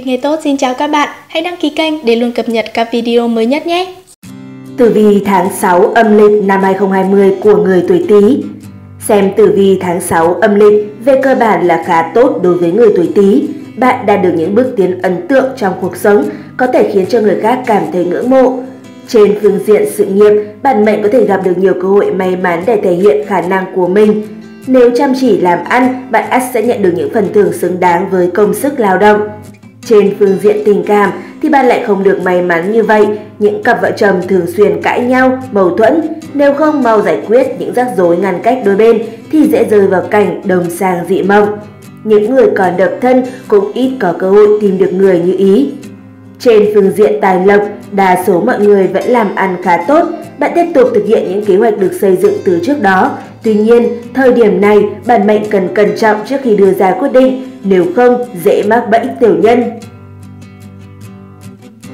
Lịch nghề tốt xin chào các bạn, hãy đăng ký kênh để luôn cập nhật các video mới nhất nhé. Tử vi tháng 6 âm lịch năm 2020 của người tuổi Tý. Xem tử vi tháng 6 âm lịch về cơ bản là khá tốt đối với người tuổi Tý. Bạn đạt được những bước tiến ấn tượng trong cuộc sống, có thể khiến cho người khác cảm thấy ngưỡng mộ. Trên phương diện sự nghiệp, bạn mệnh có thể gặp được nhiều cơ hội may mắn để thể hiện khả năng của mình. Nếu chăm chỉ làm ăn, bạn ắt sẽ nhận được những phần thưởng xứng đáng với công sức lao động. Trên phương diện tình cảm thì bạn lại không được may mắn như vậy. Những cặp vợ chồng thường xuyên cãi nhau, mâu thuẫn. Nếu không mau giải quyết những rắc rối ngăn cách đôi bên thì dễ rơi vào cảnh đồng sang dị mộng. Những người còn độc thân cũng ít có cơ hội tìm được người như ý. Trên phương diện tài lộc, đa số mọi người vẫn làm ăn khá tốt. Bạn tiếp tục thực hiện những kế hoạch được xây dựng từ trước đó. Tuy nhiên, thời điểm này, bản mệnh cần cẩn trọng trước khi đưa ra quyết định, nếu không dễ mắc bẫy tiểu nhân.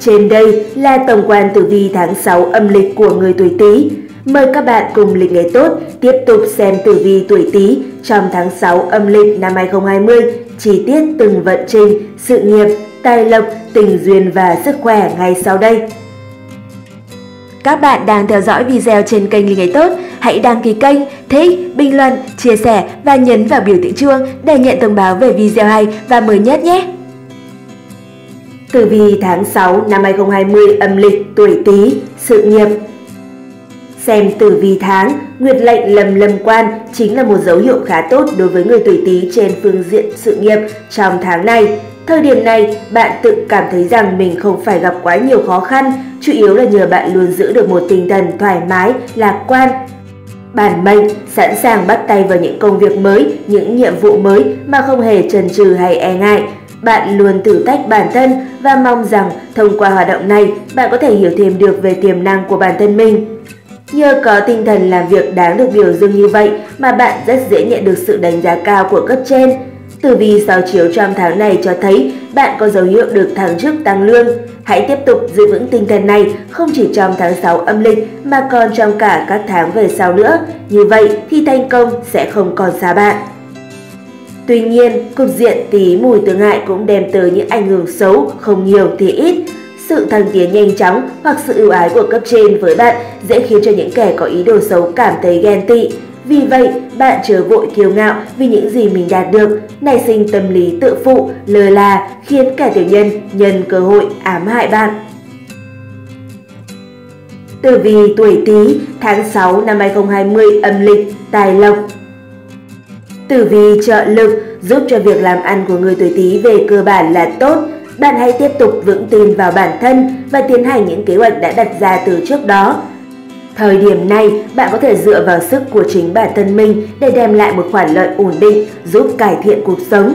Trên đây là tổng quan tử vi tháng 6 âm lịch của người tuổi Tý. Mời các bạn cùng lịch ngày tốt tiếp tục xem tử vi tuổi Tý trong tháng 6 âm lịch năm 2020, chi tiết từng vận trình, sự nghiệp, tài lộc, tình duyên và sức khỏe ngay sau đây. Các bạn đang theo dõi video trên kênh Linh Ngày Tốt, hãy đăng ký kênh, thích, bình luận, chia sẻ và nhấn vào biểu tượng chuông để nhận thông báo về video hay và mới nhất nhé! Tử vi tháng 6 năm 2020 âm lịch tuổi Tý, sự nghiệp. Xem tử vi tháng, Nguyệt lệnh lầm lâm quan chính là một dấu hiệu khá tốt đối với người tuổi Tý trên phương diện sự nghiệp trong tháng này. Thời điểm này, bạn tự cảm thấy rằng mình không phải gặp quá nhiều khó khăn, chủ yếu là nhờ bạn luôn giữ được một tinh thần thoải mái, lạc quan. Bản mệnh sẵn sàng bắt tay vào những công việc mới, những nhiệm vụ mới mà không hề chần chừ hay e ngại. Bạn luôn thử thách bản thân và mong rằng thông qua hoạt động này, bạn có thể hiểu thêm được về tiềm năng của bản thân mình. Nhờ có tinh thần làm việc đáng được biểu dương như vậy mà bạn rất dễ nhận được sự đánh giá cao của cấp trên. Tử vi sao chiếu trong tháng này cho thấy bạn có dấu hiệu được thăng chức tăng lương. Hãy tiếp tục giữ vững tinh thần này không chỉ trong tháng 6 âm lịch mà còn trong cả các tháng về sau nữa. Như vậy thì thành công sẽ không còn xa bạn. Tuy nhiên, cục diện tí mùi tương hại cũng đem tới những ảnh hưởng xấu, không nhiều thì ít. Sự thăng tiến nhanh chóng hoặc sự ưu ái của cấp trên với bạn dễ khiến cho những kẻ có ý đồ xấu cảm thấy ghen tị. Vì vậy, bạn chớ vội kiêu ngạo vì những gì mình đạt được, nảy sinh tâm lý tự phụ, lơ là, khiến kẻ tiểu nhân nhân cơ hội ám hại bạn. Tử vi tuổi Tý, tháng 6 năm 2020 âm lịch, tài lộc, Tử vi trợ lực giúp cho việc làm ăn của người tuổi Tý về cơ bản là tốt. Bạn hãy tiếp tục vững tin vào bản thân và tiến hành những kế hoạch đã đặt ra từ trước đó. Thời điểm này, bạn có thể dựa vào sức của chính bản thân mình để đem lại một khoản lợi ổn định, giúp cải thiện cuộc sống.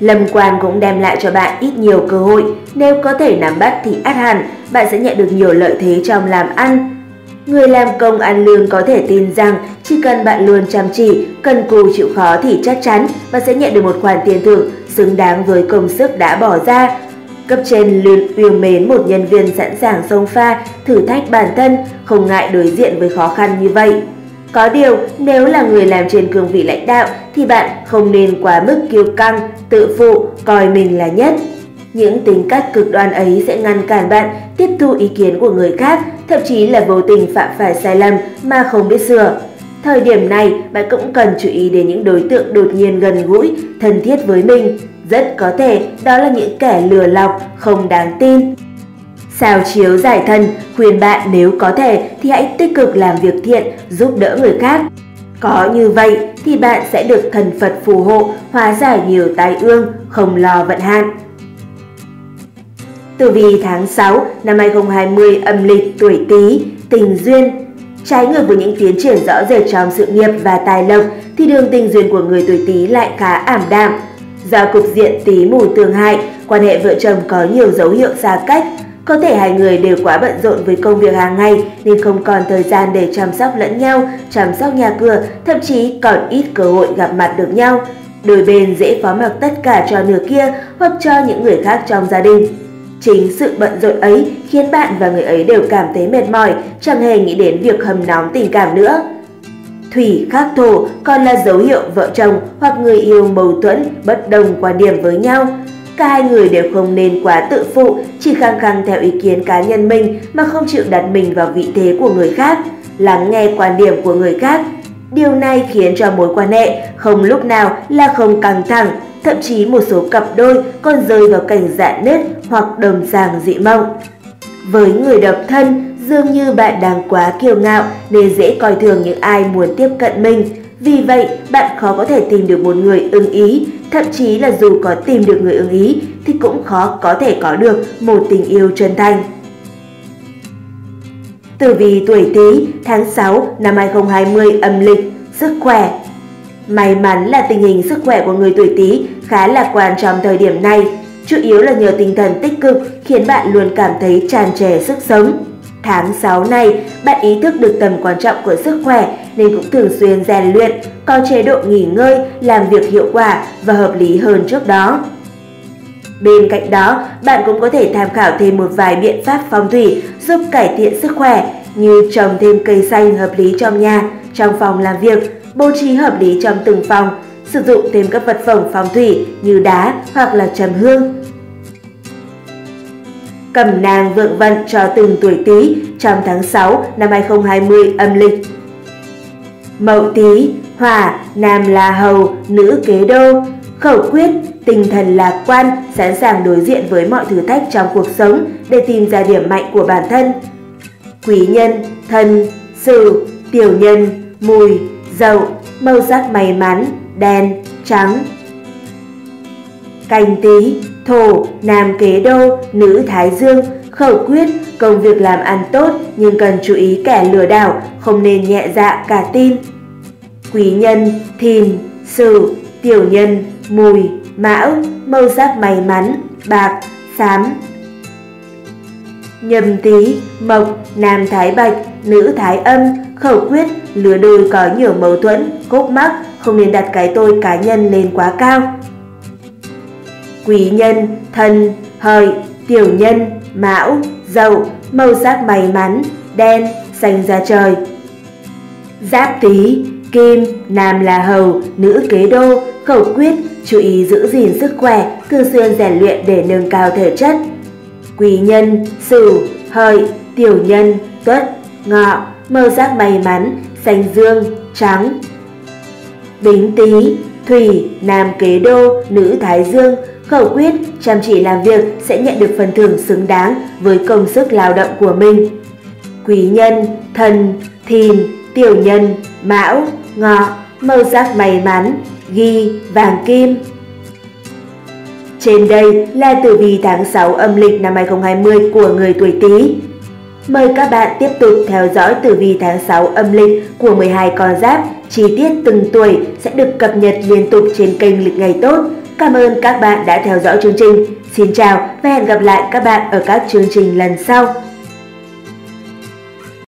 Lâm quan cũng đem lại cho bạn ít nhiều cơ hội, nếu có thể nắm bắt thì át hẳn, bạn sẽ nhận được nhiều lợi thế trong làm ăn, Người làm công ăn lương có thể tin rằng chỉ cần bạn luôn chăm chỉ, cần cù chịu khó thì chắc chắn bạn sẽ nhận được một khoản tiền thưởng xứng đáng với công sức đã bỏ ra. Cấp trên luôn yêu mến một nhân viên sẵn sàng xông pha, thử thách bản thân, không ngại đối diện với khó khăn như vậy. Có điều, nếu là người làm trên cương vị lãnh đạo thì bạn không nên quá mức kiêu căng, tự phụ, coi mình là nhất. Những tính cách cực đoan ấy sẽ ngăn cản bạn tiếp thu ý kiến của người khác, thậm chí là vô tình phạm phải sai lầm mà không biết sửa. Thời điểm này, bạn cũng cần chú ý đến những đối tượng đột nhiên gần gũi, thân thiết với mình. Rất có thể đó là những kẻ lừa lọc, không đáng tin. Sao chiếu giải thân, khuyên bạn nếu có thể thì hãy tích cực làm việc thiện, giúp đỡ người khác. Có như vậy thì bạn sẽ được thần Phật phù hộ, hóa giải nhiều tai ương, không lo vận hạn. Tử vi tháng 6 năm 2020 âm lịch tuổi Tý, tình duyên. Trái ngược với những tiến triển rõ rệt trong sự nghiệp và tài lộc thì đường tình duyên của người tuổi Tý lại khá ảm đạm. Do cục diện Tý mù tương hại, quan hệ vợ chồng có nhiều dấu hiệu xa cách. Có thể hai người đều quá bận rộn với công việc hàng ngày nên không còn thời gian để chăm sóc lẫn nhau, chăm sóc nhà cửa, thậm chí còn ít cơ hội gặp mặt được nhau. Đôi bên dễ phó mặc tất cả cho nửa kia hoặc cho những người khác trong gia đình. Chính sự bận rộn ấy khiến bạn và người ấy đều cảm thấy mệt mỏi, chẳng hề nghĩ đến việc hầm nóng tình cảm nữa. Thủy khắc thổ còn là dấu hiệu vợ chồng hoặc người yêu mâu thuẫn, bất đồng quan điểm với nhau. Cả hai người đều không nên quá tự phụ, chỉ khăng khăng theo ý kiến cá nhân mình mà không chịu đặt mình vào vị thế của người khác, lắng nghe quan điểm của người khác. Điều này khiến cho mối quan hệ không lúc nào là không căng thẳng, thậm chí một số cặp đôi còn rơi vào cảnh dạn nứt hoặc đồng sàng dị mộng. Với người độc thân, dường như bạn đang quá kiêu ngạo nên dễ coi thường những ai muốn tiếp cận mình. Vì vậy, bạn khó có thể tìm được một người ưng ý, thậm chí là dù có tìm được người ưng ý thì cũng khó có thể có được một tình yêu chân thành. Tử vi tuổi Tý tháng 6 năm 2020 âm lịch, sức khỏe. May mắn là tình hình sức khỏe của người tuổi Tý khá lạc quan trong thời điểm này, chủ yếu là nhờ tinh thần tích cực khiến bạn luôn cảm thấy tràn trề sức sống. Tháng 6 này, bạn ý thức được tầm quan trọng của sức khỏe nên cũng thường xuyên rèn luyện, có chế độ nghỉ ngơi, làm việc hiệu quả và hợp lý hơn trước đó. Bên cạnh đó, bạn cũng có thể tham khảo thêm một vài biện pháp phong thủy giúp cải thiện sức khỏe như trồng thêm cây xanh hợp lý trong nhà, trong phòng làm việc, bố trí hợp lý trong từng phòng, sử dụng thêm các vật phẩm phong thủy như đá hoặc là trầm hương. Cẩm nang vượng vận cho từng tuổi Tý trong tháng 6 năm 2020 âm lịch. Mậu Tý, Hỏa, nam là hầu, nữ kế đô, khẩu quyết, tinh thần lạc quan, sẵn sàng đối diện với mọi thử thách trong cuộc sống để tìm ra điểm mạnh của bản thân. Quý nhân, thân, sử tiểu nhân, mùi, dậu, màu sắc may mắn, đen, trắng. Canh tí, thổ, nam kế đô, nữ thái dương, khẩu quyết, công việc làm ăn tốt nhưng cần chú ý kẻ lừa đảo, không nên nhẹ dạ cả tin. Quý nhân, thìn, sử, tiểu nhân, mùi, mão, màu sắc may mắn, bạc, xám. Nhâm tý, mộc, nam thái bạch, nữ thái âm, khẩu quyết, lứa đôi có nhiều mâu thuẫn, khúc mắc, không nên đặt cái tôi cá nhân lên quá cao. Quý nhân, thân, hợi, tiểu nhân, mão, dậu, màu sắc may mắn, đen, xanh da trời. Giáp tý, kim, nam là hầu, nữ kế đô, khẩu quyết, chú ý giữ gìn sức khỏe, thường xuyên rèn luyện để nâng cao thể chất. Quý nhân, sửu, hợi, tiểu nhân, tuất, ngọ, màu sắc may mắn, xanh dương, trắng. Bính tý, thủy, nam kế đô, nữ thái dương, khẩu quyết, chăm chỉ làm việc sẽ nhận được phần thưởng xứng đáng với công sức lao động của mình. Quý nhân, thần, thìn, tiểu nhân, mão, ngọ, màu sắc may mắn, ghi, vàng kim. Trên đây là tử vi tháng 6 âm lịch năm 2020 của người tuổi Tý. Mời các bạn tiếp tục theo dõi tử vi tháng 6 âm lịch của 12 con giáp, chi tiết từng tuổi sẽ được cập nhật liên tục trên kênh Lịch Ngày Tốt. Cảm ơn các bạn đã theo dõi chương trình. Xin chào và hẹn gặp lại các bạn ở các chương trình lần sau.